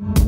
I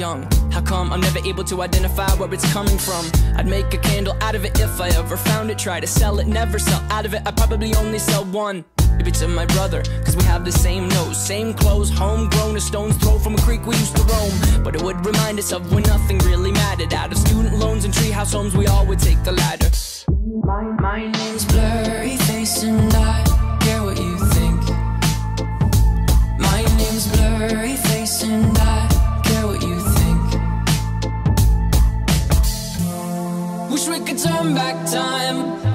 young. How come I'm never able to identify where it's coming from? I'd make a candle out of it if I ever found it. Try to sell it, never sell out of it. I probably only sell one. Maybe to my brother, cause we have the same nose, same clothes, homegrown, a stone's throw from a creek we used to roam. But it would remind us of when nothing really mattered. Out of student loans and treehouse homes, we all would take the ladder. My, my name's blurry face and I care what you think. My name's Blurryface and I could turn back time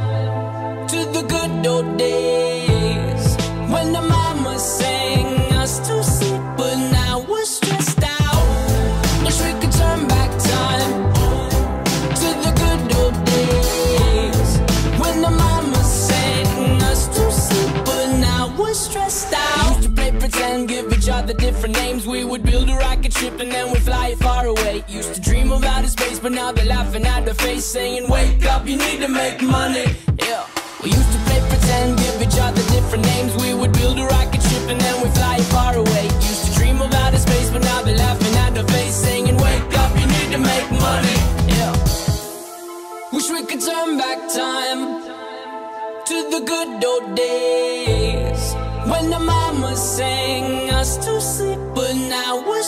ship and then we'd fly far away. Used to dream of outer space, but now they're laughing at the face, saying, Wake up, you need to make money. Yeah. We used to play pretend, give each other different names. We would build a rocket ship and then we fly far away. Used to dream of outer space, but now they're laughing at the face, saying, Wake up, you need to make money. Yeah. Wish we could turn back time to the good old days when the mama sang us to sleep, but now we're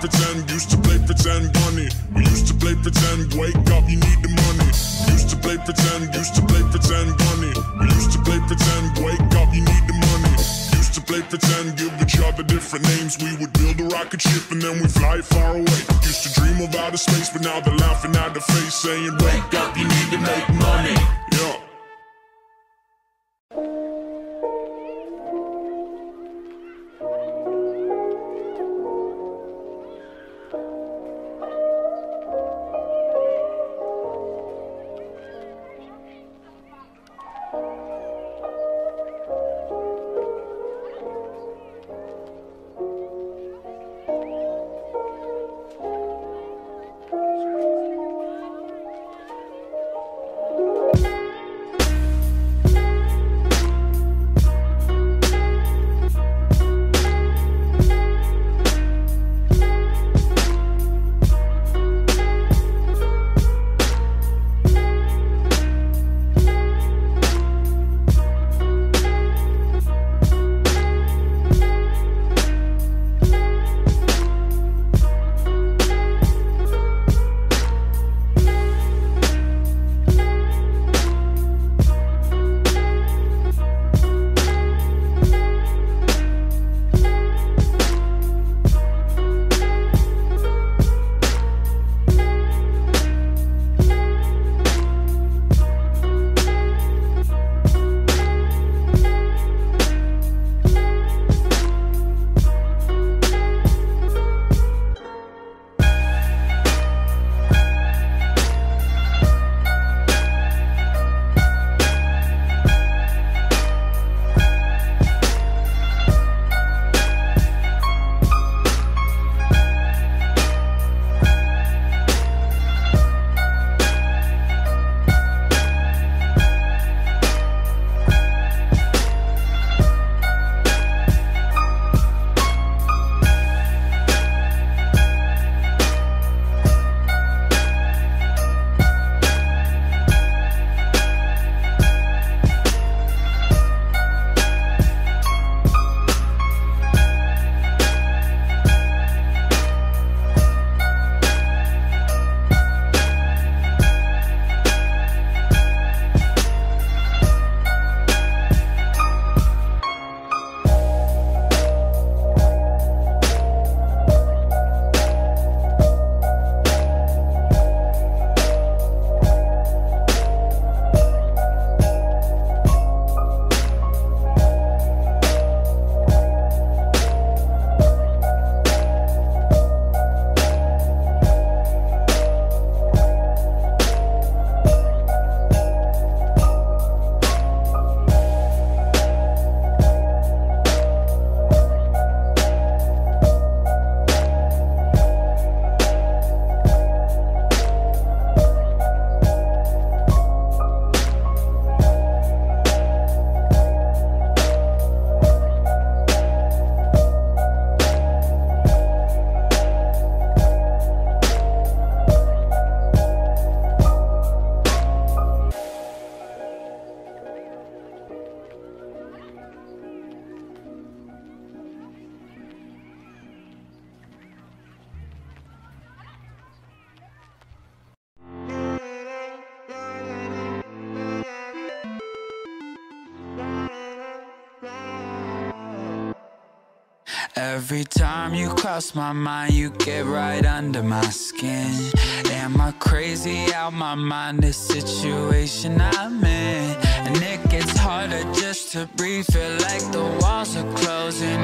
pretend, used to play pretend bunny. We used to play pretend, wake up, you need the money. Used to play pretend, used to play pretend bunny. We used to play pretend, wake up, you need the money. Used to play pretend, give each other different names. We would build a rocket ship and then we fly far away. Used to dream of outer space, but now they're laughing at the face, saying, Wake up, you need to make money. Every time you cross my mind, you get right under my skin. Am I crazy out my mind? This situation I'm in, and it gets harder just to breathe. Feel like the walls are closing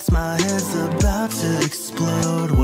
thoughts, my head's about to explode.